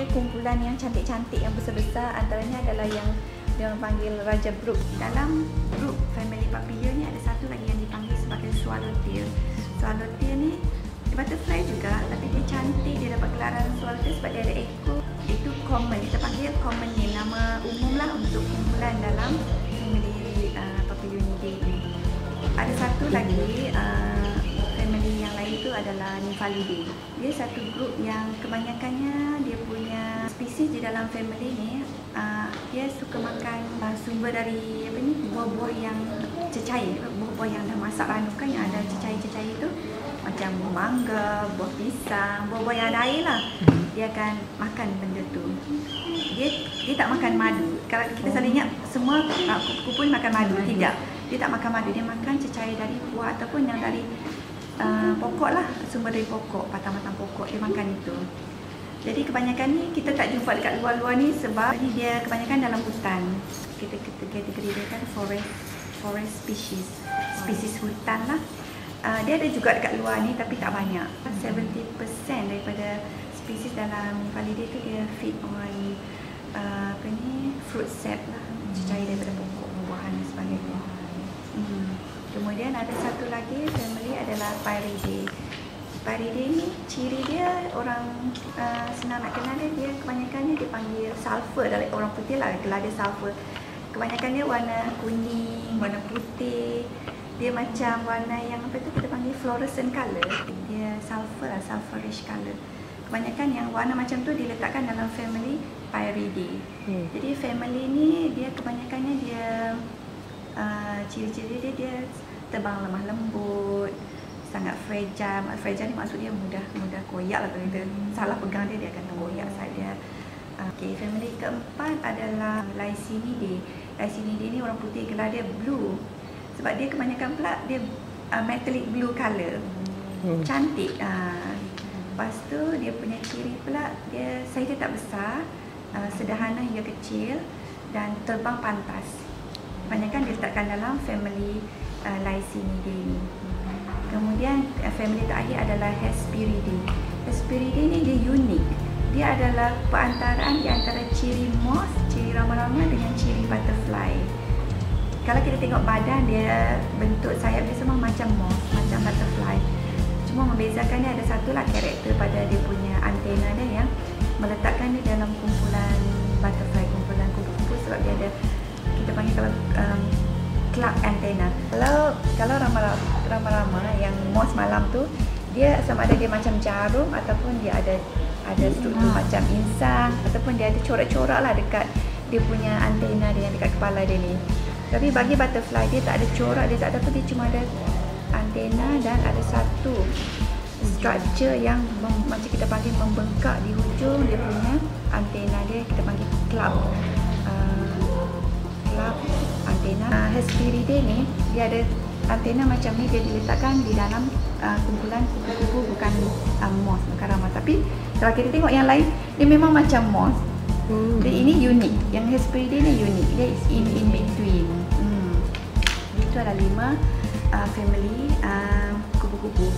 dia kumpulan yang cantik-cantik yang besar-besar antaranya adalah yang dia panggil Raja Brook. Dalam Brook family papilio ni ada satu lagi yang dipanggil sebagai swallowtail. Swallowtail ni butterfly juga tapi dia cantik dia dapat gelaran swallowtail sebab dia ada ekor. Itu common kita panggil common name nama umum lah untuk kumpulan dalam Nymphalidae. Dia satu grup yang kebanyakannya dia punya spesies di dalam family ni uh, dia suka makan uh, sumber dari apa ni buah-buah yang cecair, buah-buah yang dah masak ranu kan yang ada cecair-cecair tu macam mangga, buah pisang, buah-buah yang ada air lah. Dia akan makan benda tu. Dia dia tak makan madu. Kalau kita selalu ingat semua uh, kupu-kupu ni makan madu, tidak. Dia tak makan madu, dia makan cecair dari buah ataupun yang dari uh, pokok lah sumber dari pokok batang-batang pokok dia makan itu. Jadi kebanyakan ni kita tak jumpa dekat luar-luar ni sebab ni dia kebanyakan dalam hutan. Kita kategori dia kan forest forest species species hutan lah. Uh, dia ada juga dekat luar ni tapi tak banyak. 70% daripada spesies dalam Validae tu dia feed on uh, apa ni fruit sap lah cecair daripada pokok buah-buahan dan sebagainya hmm. Kemudian ada satu lagi family adalah Pyridae. Pyridae ni ciri dia orang uh, senang nak kenal dia, dia kebanyakannya dipanggil sulfur dari orang putih lah, gelada sulfur. Kebanyakan dia warna kuning, warna putih. Dia macam warna yang apa tu kita panggil fluorescent color. Dia sulfur lah, sulfurish color. Kebanyakan yang warna macam tu diletakkan dalam family Pyridae. Hmm. Jadi family ni dia kebanyakannya dia ciri-ciri dia dia terbang lemah lembut sangat fragile. Fragile ni maksud dia mudah mudah koyak lah kalau kita salah pegang dia dia akan koyak saja uh, okay, family keempat adalah Lysinidae Lysinidae ni orang putih gelar dia blue. Sebab dia kebanyakan pula dia uh, metallic blue colour. Hmm. cantik uh, lepas tu dia punya ciri pula dia saiz dia tak besar uh, sederhana hingga kecil dan terbang pantas kebanyakan diletakkan dalam family uh, Lysinidae ni. Kemudian uh, family terakhir adalah Hesperidae. Hesperidae ni dia unik. Dia adalah perantaraan di antara ciri moth, ciri rama-rama dengan ciri butterfly. Kalau kita tengok badan dia bentuk sayap dia semua macam moth, macam butterfly. Cuma membezakannya ada satu lah karakter pada dia punya antena dia yang meletakkan dia dalam kumpulan panggil kalau um, club antenna. Kalau kalau rama-rama yang moss malam tu dia sama ada dia macam jarum ataupun dia ada ada struktur hmm. macam insang ataupun dia ada corak-corak lah dekat dia punya antena dia yang dekat kepala dia ni. Tapi bagi butterfly dia tak ada corak, dia tak ada apa, dia cuma ada antena dan ada satu structure yang macam kita panggil membengkak di hujung dia punya antena dia kita panggil club adalah antena uh, Hesperidae ni dia ada antena macam ni dia diletakkan di dalam uh, kumpulan kupu-kupu bukan uh, moth bukan ramah. Tapi kalau kita tengok yang lain dia memang macam moth hmm. jadi ini unik yang Hesperidae ni unik dia is in in between. Hmm. itu ada lima uh, family uh, kupu-kupu